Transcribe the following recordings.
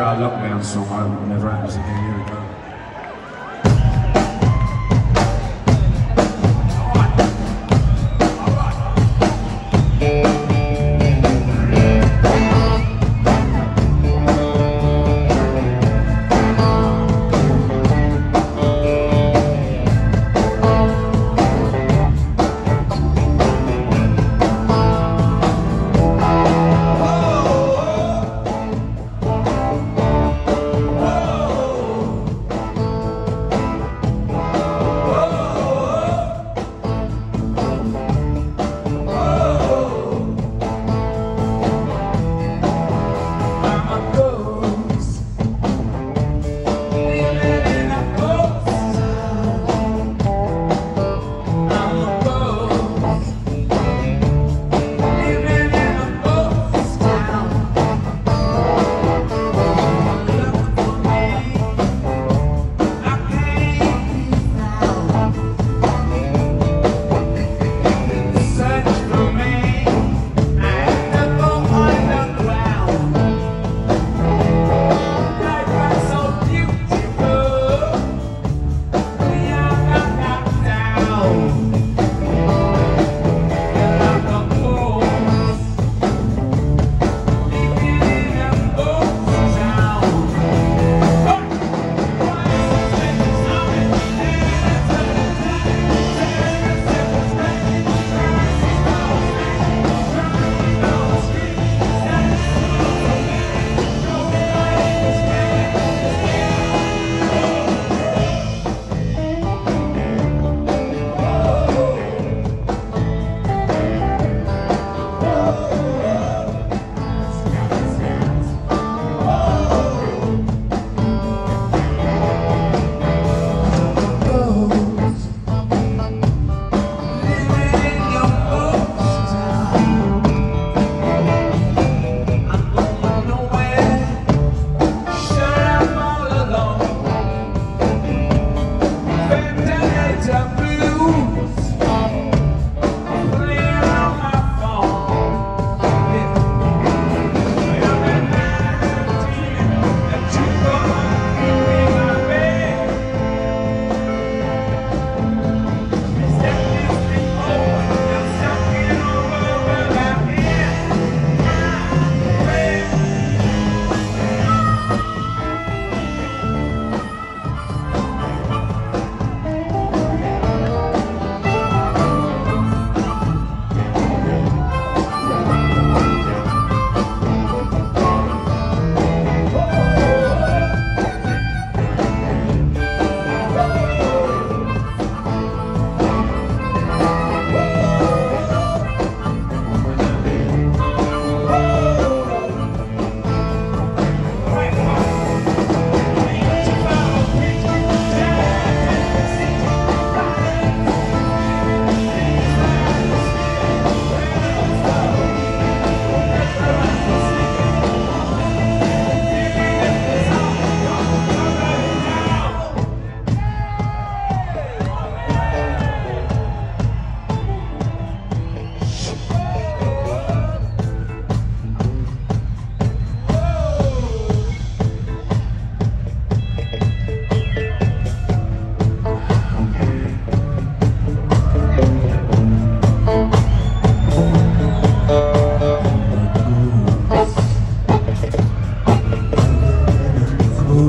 our lockdown song. I it never happens again. Here we go.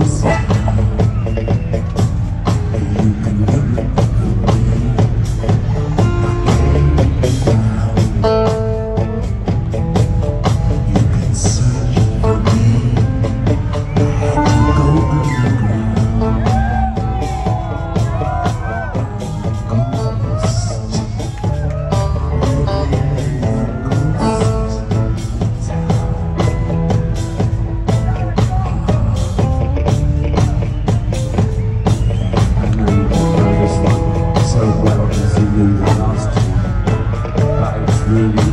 Who's Will you